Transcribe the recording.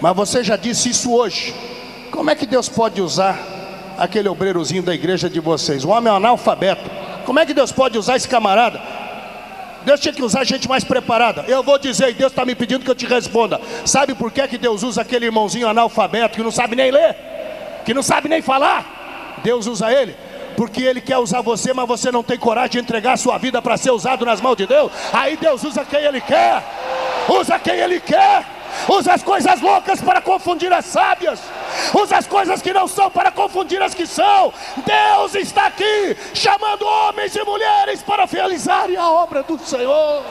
Mas você já disse isso hoje. Como é que Deus pode usar aquele obreirozinho da igreja de vocês? Um homem analfabeto. Como é que Deus pode usar esse camarada? Deus tinha que usar gente mais preparada. Eu vou dizer, e Deus está me pedindo que eu te responda. Sabe por que, que Deus usa aquele irmãozinho analfabeto que não sabe nem ler? Que não sabe nem falar? Deus usa ele porque Ele quer usar você, mas você não tem coragem de entregar a sua vida para ser usado nas mãos de Deus. Aí Deus usa quem Ele quer, usa quem Ele quer, usa as coisas loucas para confundir as sábias, usa as coisas que não são para confundir as que são. Deus está aqui chamando homens e mulheres para realizarem a obra do Senhor.